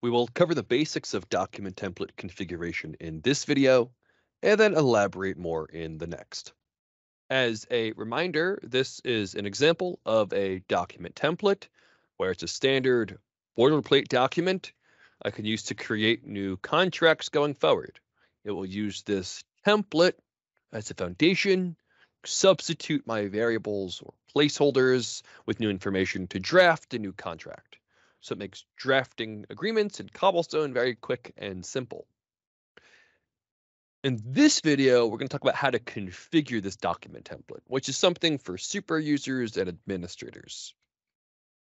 We will cover the basics of document template configuration in this video, and then elaborate more in the next. As a reminder, this is an example of a document template where it's a standard boilerplate document I can use to create new contracts going forward. It will use this template as a foundation, substitute my variables or placeholders with new information to draft a new contract. So it makes drafting agreements in Cobblestone very quick and simple. In this video, we're going to talk about how to configure this document template, which is something for super users and administrators.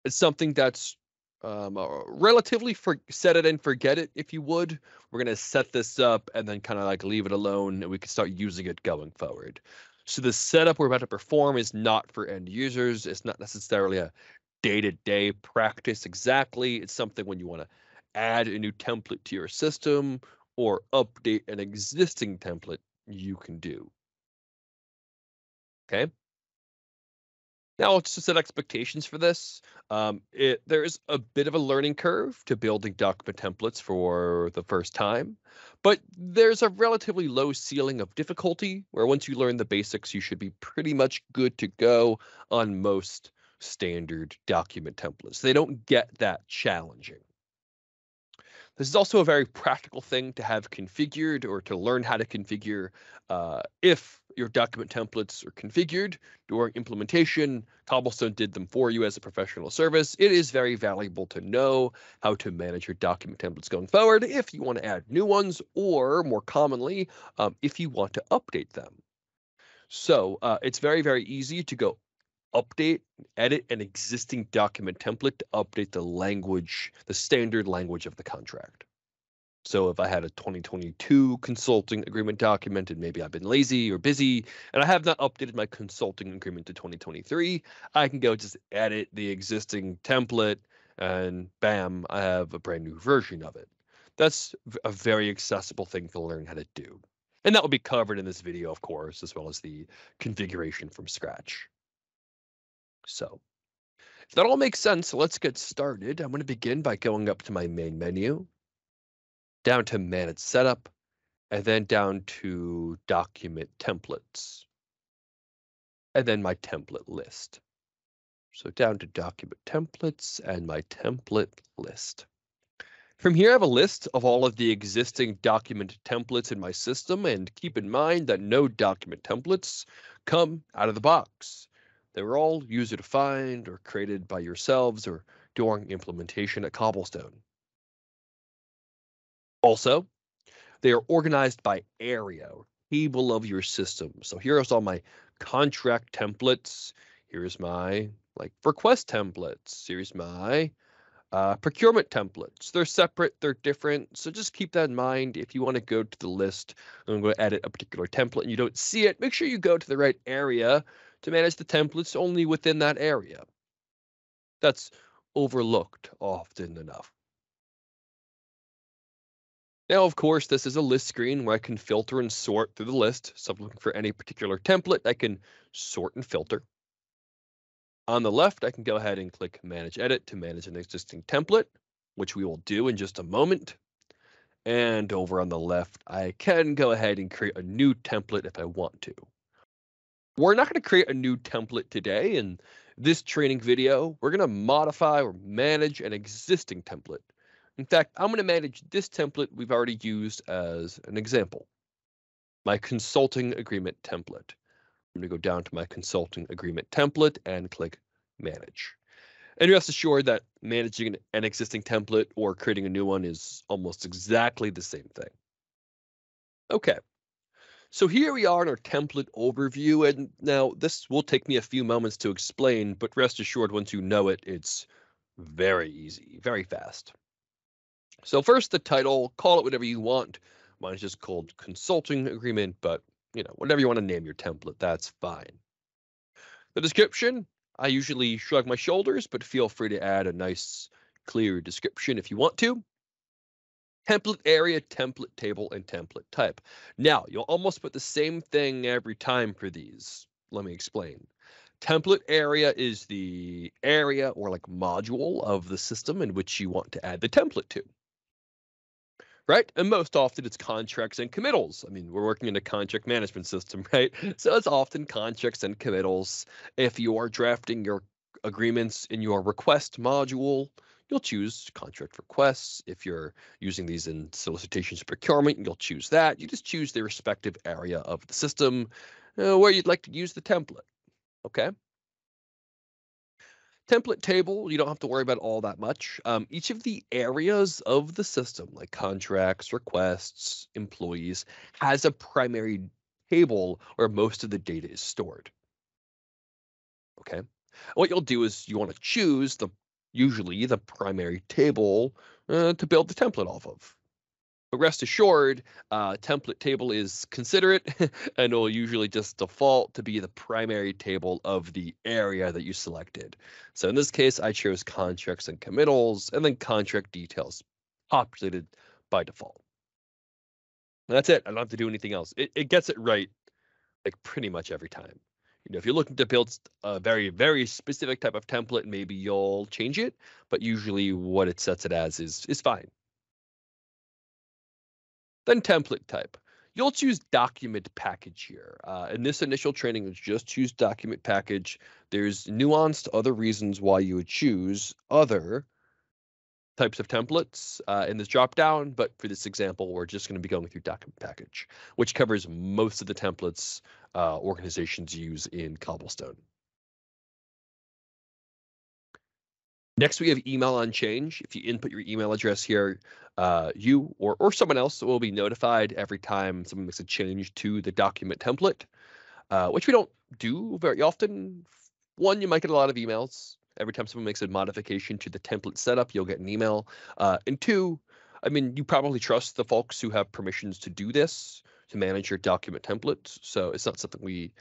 It's something that's um, uh, relatively for set it and forget it, if you would. We're going to set this up and then kind of like leave it alone and we can start using it going forward. So the setup we're about to perform is not for end users. It's not necessarily a day-to-day practice exactly. It's something when you want to add a new template to your system or update an existing template you can do. Okay. Now, let's just set expectations for this, um, it, there's a bit of a learning curve to building document templates for the first time, but there's a relatively low ceiling of difficulty where once you learn the basics, you should be pretty much good to go on most standard document templates. They don't get that challenging. This is also a very practical thing to have configured or to learn how to configure uh, if your document templates are configured during implementation. Cobblestone did them for you as a professional service. It is very valuable to know how to manage your document templates going forward if you want to add new ones or more commonly, um, if you want to update them. So uh, it's very, very easy to go update, edit an existing document template to update the language, the standard language of the contract. So if I had a 2022 consulting agreement document and maybe I've been lazy or busy and I have not updated my consulting agreement to 2023, I can go just edit the existing template and bam, I have a brand new version of it. That's a very accessible thing to learn how to do. And that will be covered in this video, of course, as well as the configuration from scratch. So if that all makes sense, let's get started. I'm going to begin by going up to my main menu, down to manage setup, and then down to document templates, and then my template list. So down to document templates and my template list. From here, I have a list of all of the existing document templates in my system, and keep in mind that no document templates come out of the box. They were all user defined or created by yourselves or during implementation at Cobblestone. Also, they are organized by area or table of your system. So here's all my contract templates. Here's my like request templates. Here's my uh, procurement templates. They're separate, they're different. So just keep that in mind. If you want to go to the list and go edit a particular template and you don't see it, make sure you go to the right area to manage the templates only within that area. That's overlooked often enough. Now, of course, this is a list screen where I can filter and sort through the list. So I'm looking for any particular template, I can sort and filter. On the left, I can go ahead and click Manage Edit to manage an existing template, which we will do in just a moment. And over on the left, I can go ahead and create a new template if I want to. We're not going to create a new template today. In this training video, we're going to modify or manage an existing template. In fact, I'm going to manage this template we've already used as an example, my consulting agreement template. I'm going to go down to my consulting agreement template and click manage. And rest assured that managing an existing template or creating a new one is almost exactly the same thing. Okay, so here we are in our template overview, and now this will take me a few moments to explain, but rest assured, once you know it, it's very easy, very fast. So first, the title, call it whatever you want. Mine is just called consulting agreement, but you know, whatever you want to name your template, that's fine. The description, I usually shrug my shoulders, but feel free to add a nice, clear description if you want to template area, template table, and template type. Now, you'll almost put the same thing every time for these. Let me explain. Template area is the area or like module of the system in which you want to add the template to. right? And most often it's contracts and committals. I mean, we're working in a contract management system, right? So it's often contracts and committals. If you are drafting your agreements in your request module, you'll choose contract requests. If you're using these in solicitations procurement, you'll choose that. You just choose the respective area of the system uh, where you'd like to use the template. Okay. Template table, you don't have to worry about all that much. Um, each of the areas of the system, like contracts, requests, employees, has a primary table where most of the data is stored. Okay. What you'll do is you want to choose the usually the primary table uh, to build the template off of. But rest assured, uh, template table is considerate and will usually just default to be the primary table of the area that you selected. So in this case, I chose contracts and committals and then contract details populated by default. And that's it. I don't have to do anything else. It, it gets it right like pretty much every time. You know, if you're looking to build a very, very specific type of template, maybe you'll change it, but usually what it sets it as is is fine. Then template type. You'll choose document package here. Uh, in this initial training, is just choose document package. There's nuanced other reasons why you would choose other types of templates uh, in this dropdown, but for this example, we're just going to be going through document package, which covers most of the templates uh, organizations use in Cobblestone. Next, we have email on change. If you input your email address here, uh, you or, or someone else will be notified every time someone makes a change to the document template, uh, which we don't do very often. One, you might get a lot of emails. Every time someone makes a modification to the template setup, you'll get an email. Uh, and two, I mean, you probably trust the folks who have permissions to do this, to manage your document templates. So it's not something we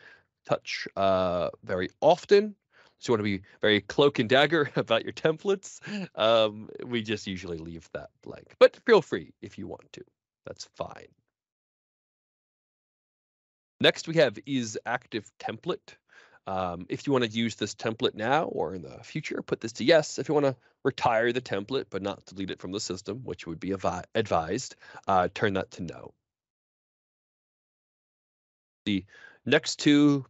touch uh, very often. So you want to be very cloak and dagger about your templates. Um, we just usually leave that blank, but feel free if you want to. That's fine. Next, we have is active template. Um, if you want to use this template now or in the future, put this to yes. If you want to retire the template but not delete it from the system, which would be advised, uh, turn that to no. The next two,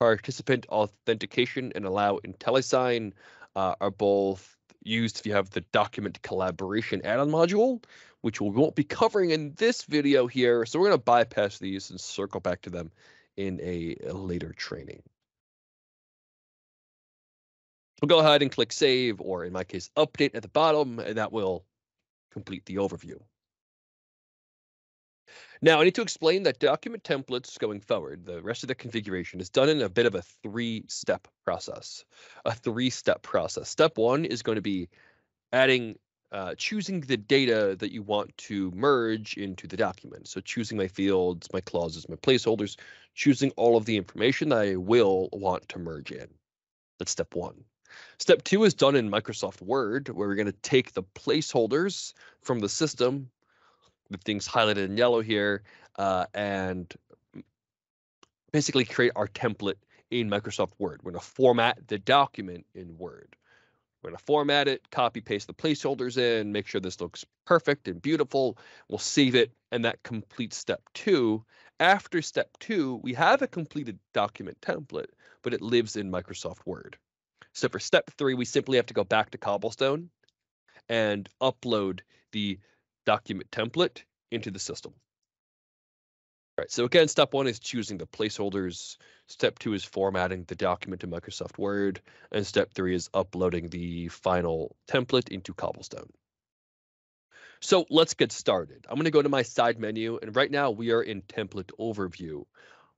participant authentication and allow IntelliSign, uh, are both used if you have the document collaboration add-on module, which we won't be covering in this video here. So we're going to bypass these and circle back to them in a, a later training. We'll go ahead and click save, or in my case, update at the bottom, and that will complete the overview. Now, I need to explain that document templates going forward, the rest of the configuration is done in a bit of a three-step process. A three-step process. Step one is going to be adding, uh, choosing the data that you want to merge into the document. So choosing my fields, my clauses, my placeholders, choosing all of the information that I will want to merge in. That's step one. Step two is done in Microsoft Word, where we're going to take the placeholders from the system, the things highlighted in yellow here, uh, and basically create our template in Microsoft Word. We're going to format the document in Word. We're going to format it, copy paste the placeholders in, make sure this looks perfect and beautiful. We'll save it, and that completes step two. After step two, we have a completed document template, but it lives in Microsoft Word. So for step three, we simply have to go back to Cobblestone and upload the document template into the system. All right, so again, step one is choosing the placeholders. Step two is formatting the document in Microsoft Word. And step three is uploading the final template into Cobblestone. So let's get started. I'm going to go to my side menu, and right now we are in template overview.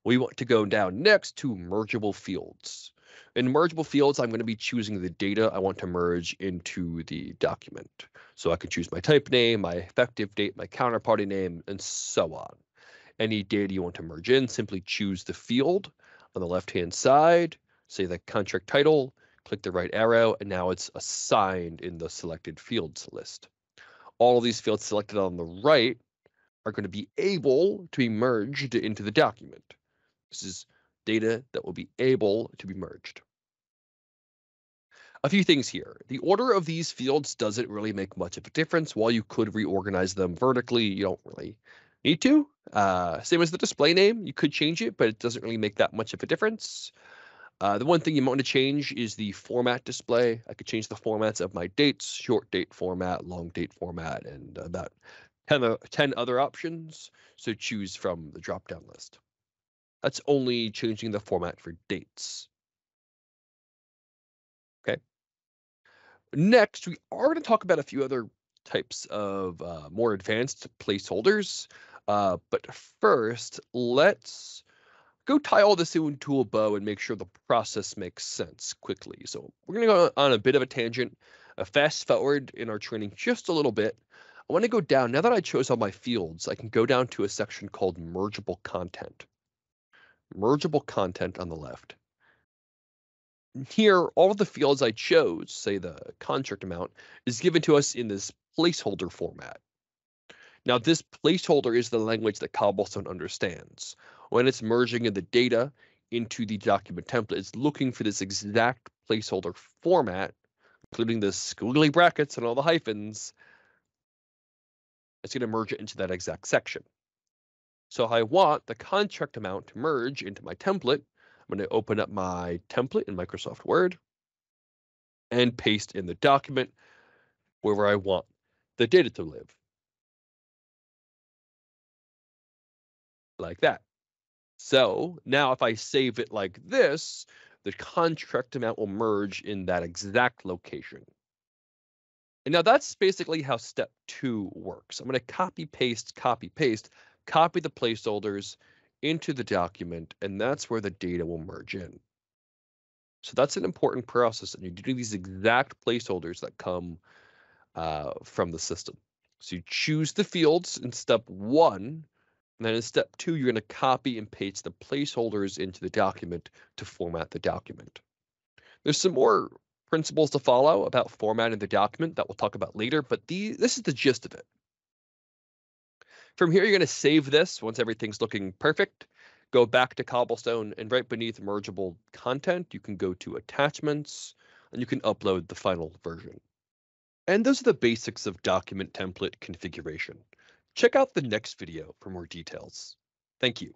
We want to go down next to mergeable fields. In mergeable fields, I'm going to be choosing the data I want to merge into the document. So I can choose my type name, my effective date, my counterparty name, and so on. Any data you want to merge in, simply choose the field on the left-hand side, say the contract title, click the right arrow, and now it's assigned in the selected fields list. All of these fields selected on the right are going to be able to be merged into the document. This is data that will be able to be merged. a few things here. The order of these fields doesn't really make much of a difference. While you could reorganize them vertically, you don't really need to. Uh, same as the display name, you could change it, but it doesn't really make that much of a difference. Uh, the one thing you might want to change is the format display. I could change the formats of my dates, short date format, long date format, and about 10, 10 other options. So choose from the drop down list. That's only changing the format for dates. Okay. Next, we are going to talk about a few other types of uh, more advanced placeholders. Uh, but first, let's go tie all this into a bow and make sure the process makes sense quickly. So we're going to go on a bit of a tangent, a fast forward in our training just a little bit. I want to go down, now that I chose all my fields, I can go down to a section called mergeable content. Mergeable content on the left. Here, all of the fields I chose, say the contract amount, is given to us in this placeholder format. Now, this placeholder is the language that Cobblestone understands. When it's merging in the data into the document template, it's looking for this exact placeholder format, including the squiggly brackets and all the hyphens. It's going to merge it into that exact section. So I want the contract amount to merge into my template. I'm going to open up my template in Microsoft Word and paste in the document wherever I want the data to live. Like that. So now if I save it like this, the contract amount will merge in that exact location. And now that's basically how step two works. I'm going to copy paste, copy paste, copy the placeholders into the document, and that's where the data will merge in. So that's an important process, and you're doing these exact placeholders that come uh, from the system. So you choose the fields in step one, and then in step two, you're going to copy and paste the placeholders into the document to format the document. There's some more principles to follow about formatting the document that we'll talk about later, but the, this is the gist of it. From here, you're going to save this once everything's looking perfect. Go back to Cobblestone, and right beneath mergeable content, you can go to attachments, and you can upload the final version. And those are the basics of document template configuration. Check out the next video for more details. Thank you.